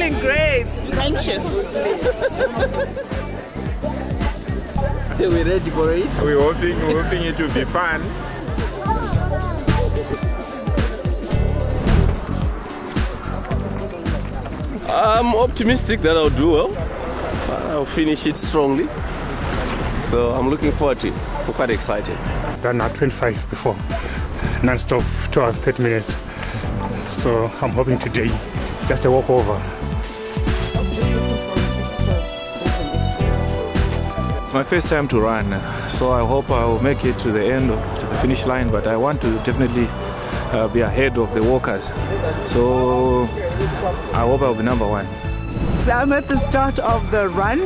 feeling great. Anxious. Are we ready for it? We're hoping, we're hoping it will be fun. I'm optimistic that I'll do well. I'll finish it strongly. So I'm looking forward to it. I'm quite excited. Done now 25 before, non-stop, 2 hours, 30 minutes. So I'm hoping today it's just a walkover. It's my first time to run, so I hope I will make it to the end, of, to the finish line. But I want to definitely uh, be ahead of the walkers. So I hope I'll be number one. I'm at the start of the run.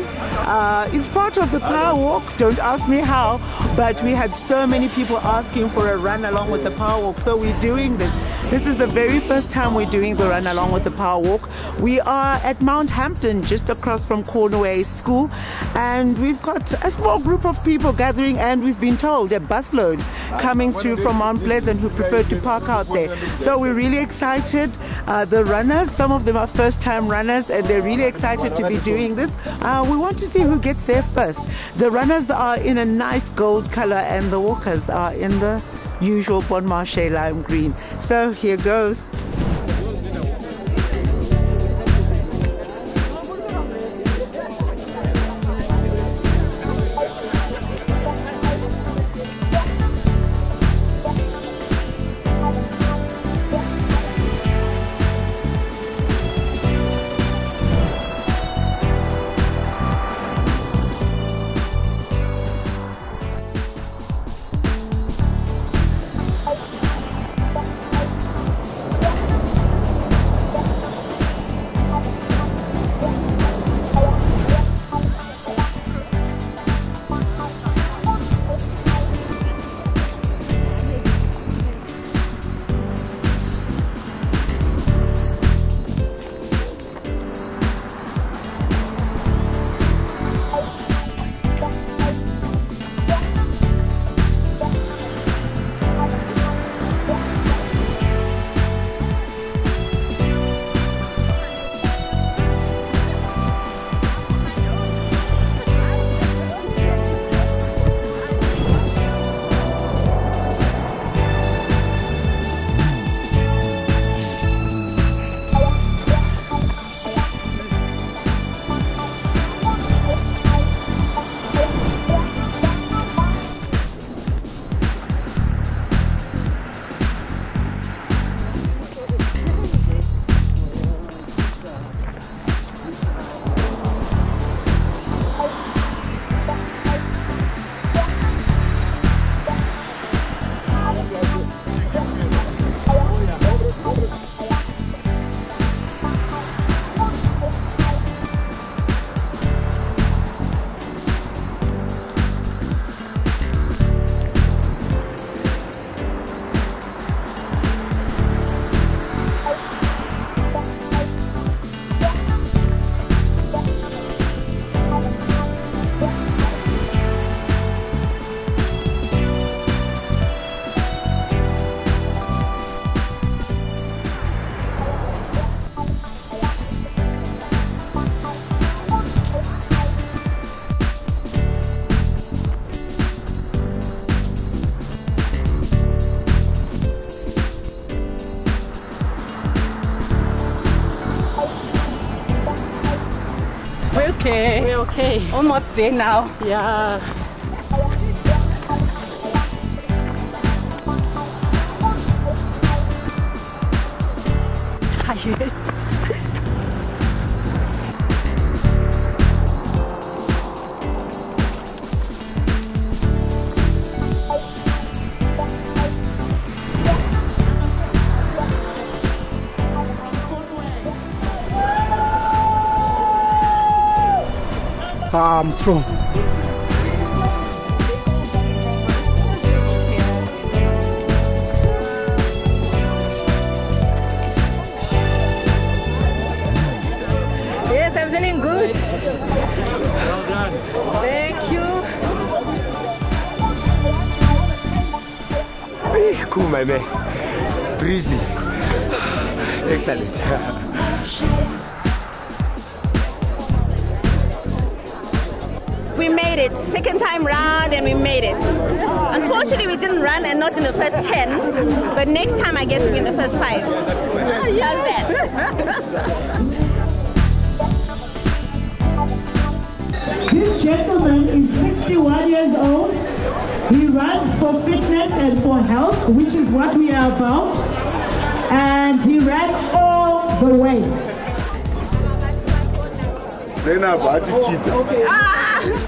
Uh, it's part of the power walk. Don't ask me how, but we had so many people asking for a run along with the power walk. So we're doing this. This is the very first time we're doing the run along with the power walk. We are at Mount Hampton, just across from Cornway School, and we've got a small group of people gathering, and we've been told a busload coming through from Mount Pleasant who prefer to park out there. So we're really excited. Uh, the runners, some of them are first-time runners, and they're really excited to be doing this. Uh, we want to see who gets there first. The runners are in a nice gold color, and the walkers are in the usual Bon Marché lime green. So here goes. Okay. We're okay. Almost there now. Yeah. I'm through. Yes, I'm feeling good. Well done. Thank you. Hey, cool, my man. Breezy. Excellent. we made it. Second time round and we made it. Unfortunately, we didn't run and not in the first 10, but next time I guess we'll be in the first five. yes, This gentleman is 61 years old. He runs for fitness and for health, which is what we are about. And he ran all the way. Zainab Adichita. Excellent.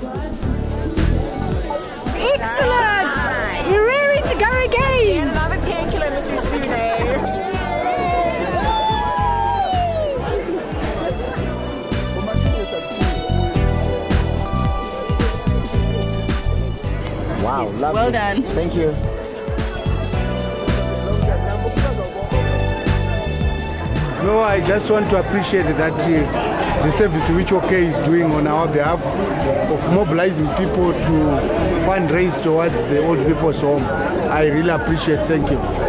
Wow, lovely. Well done. Thank you. No, I just want to appreciate that uh, the service which OK is doing on our behalf of mobilizing people to fundraise towards the old people's home. I really appreciate. Thank you.